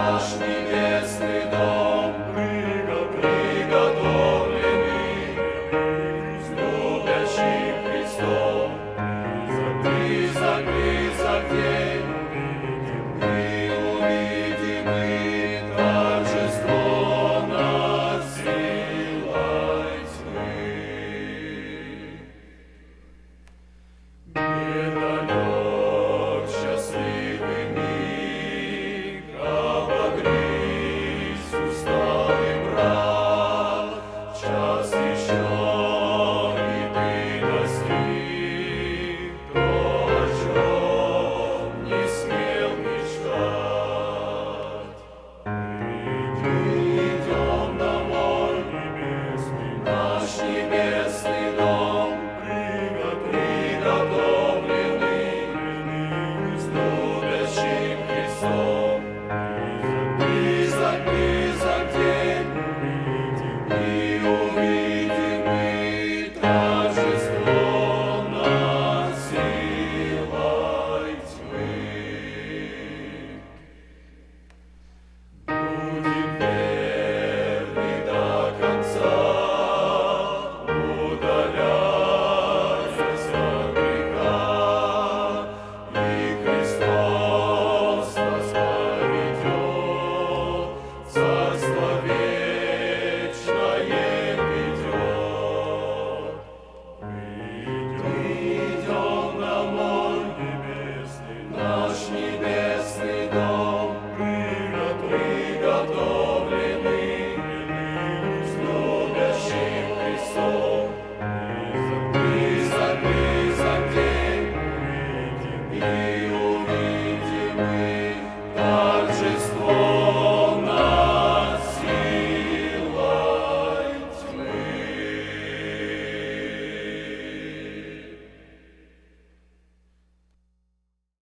Acho-me